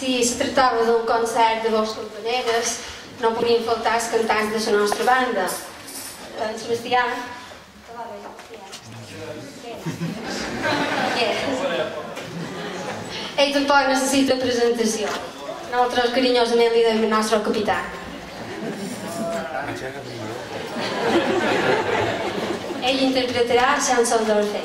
si se tractava d'un concert de vos campaneres, no podien faltar els cantants de la nostra banda. En Sebastià... Ell tampoc necessita presentació. Nosaltres carinyosament li diem el nostre capità. Ell interpretarà Chanson d'Orfei.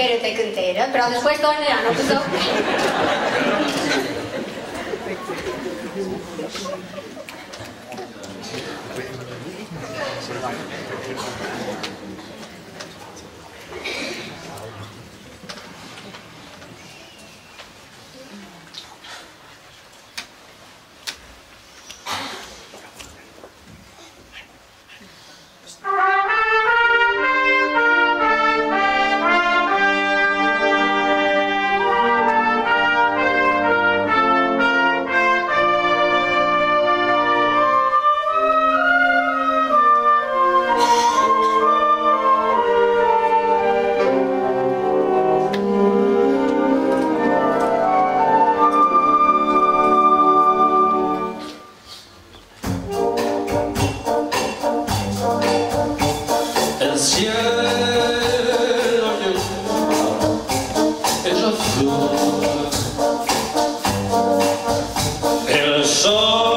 Pero te conté, Però després torna, pues, no poseu... Thank. song.